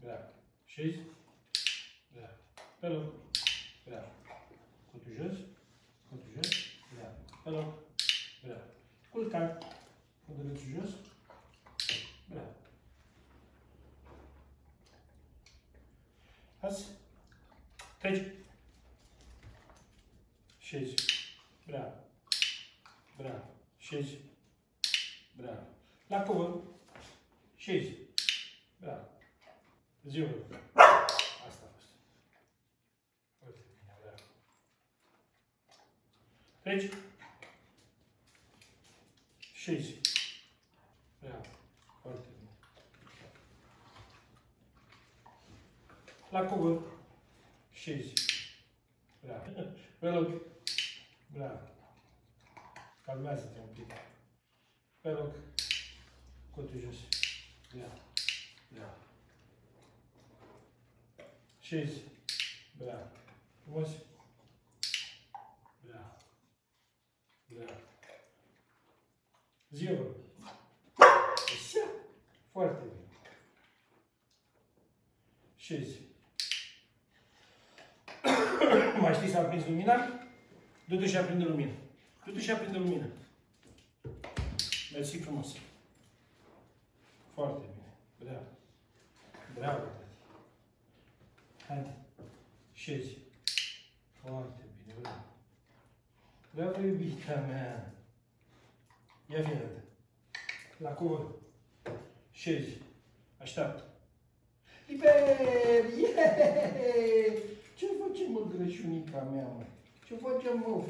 Bravo. Șezi? Bravo. Pe loc. Bravo. Cotul jos. Cotul jos. Bravo. Pe loc. Bravo. Culcat. Codălățul jos. Bravo. Azi. Treci. Șezi. Bravo. Bravo. Șezi. Bravo. La cuvânt. Șezi. Bravo. Ziua. Asta a fost. Uite bine, bravo. Treci. Șezi. Bravo. Foarte bine. La cuvânt. Șezi. Bravo. Pe loc. Bravo. Calmează-te un pic. Pe loc. Cotul jos. Bravo. Bravo. Șezi. Bravo. Frumos. Bravo. Bravo. Ziua. Așa. Foarte bine. Șezi. Mai știți să aprinzi lumina? Du-te și aprinde lumina. Du-te și aprinde lumina. Mersi frumos. Foarte bine. Bravo. Bravo, tati. Haide. Șezi. Foarte bine, bravo. Bravo, iubita mea. Ia vină -te. La cuvânt. Șezi. Așteaptă. Liber! Yeah! Ce facem, mă, grășunica mea, mă? Ce facem, mă,